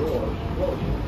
door closed.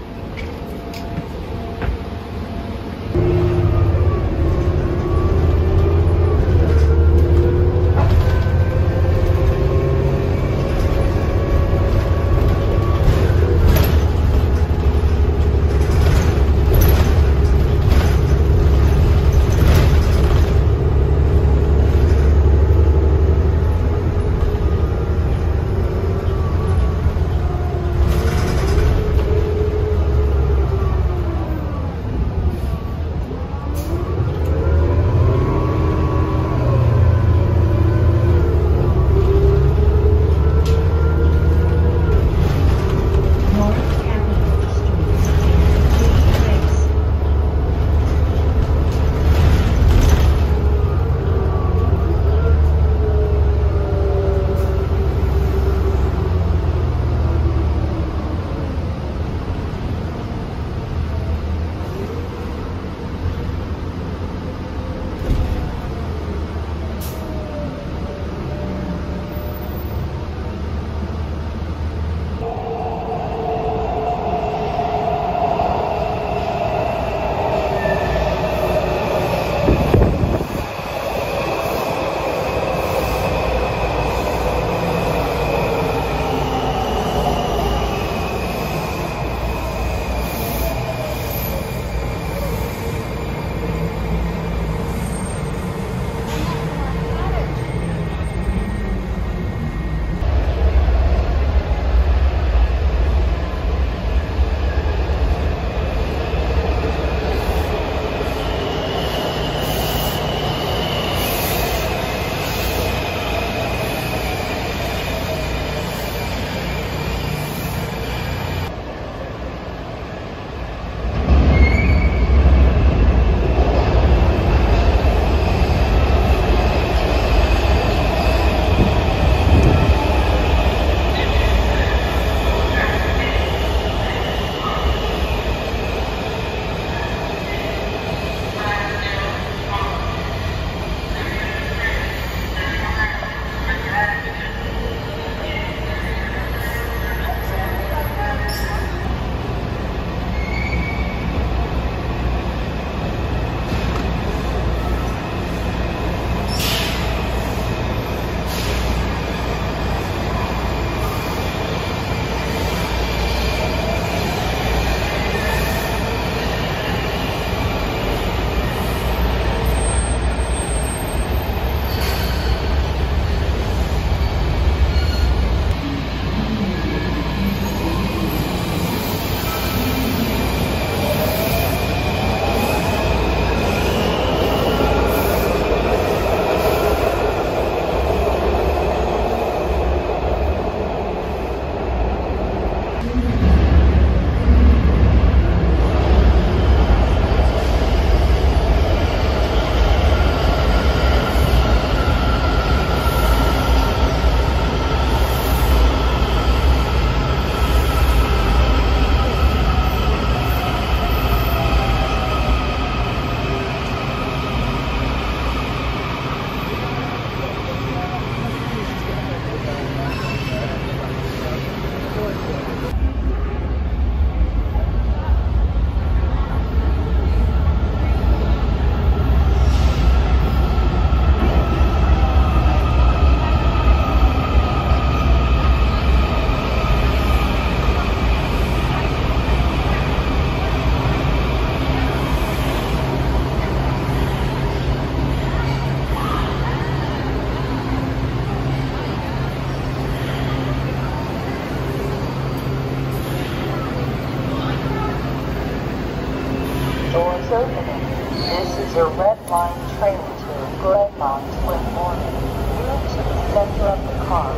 Opening. This is your red line train to Glenmont Twin Morning. Move to the center of the car.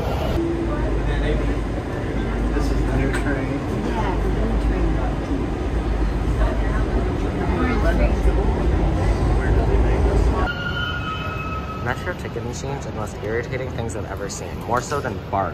This is the new train. Yeah, the new train. Orange train. Metro ticket machines are the most irritating things I've ever seen, more so than BART.